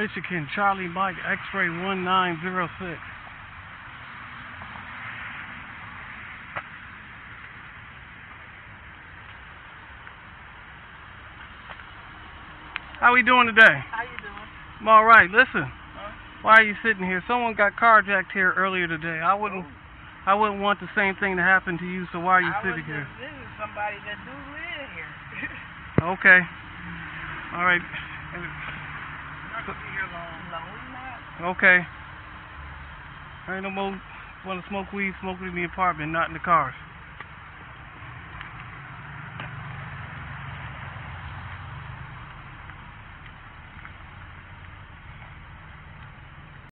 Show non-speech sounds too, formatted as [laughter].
Michigan, Charlie Mike, X-ray 1906. How we doing today? How you doing? I'm all right. Listen, Huh? why are you sitting here? Someone got carjacked here earlier today. I wouldn't, oh. I wouldn't want the same thing to happen to you. So why are you I sitting here? just visiting somebody that do live here. [laughs] Okay. All right. not gonna be here long. No, we not. Okay. Ain't no more. Want to smoke weed? Smoke in the apartment, not in the cars.